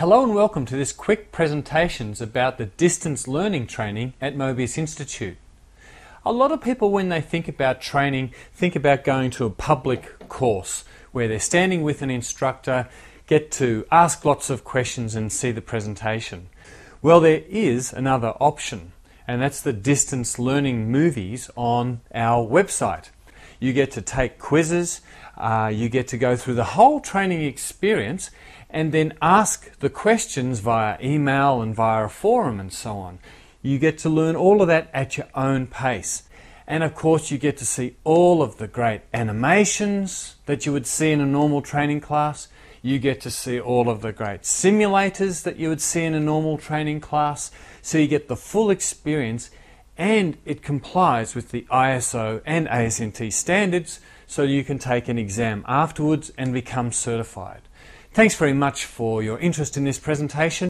Hello and welcome to this quick presentations about the distance learning training at Mobius Institute. A lot of people when they think about training think about going to a public course where they're standing with an instructor, get to ask lots of questions and see the presentation. Well, there is another option and that's the distance learning movies on our website. You get to take quizzes, uh, you get to go through the whole training experience and then ask the questions via email and via a forum and so on. You get to learn all of that at your own pace. And of course, you get to see all of the great animations that you would see in a normal training class. You get to see all of the great simulators that you would see in a normal training class. So you get the full experience and it complies with the ISO and ASNT standards so you can take an exam afterwards and become certified. Thanks very much for your interest in this presentation.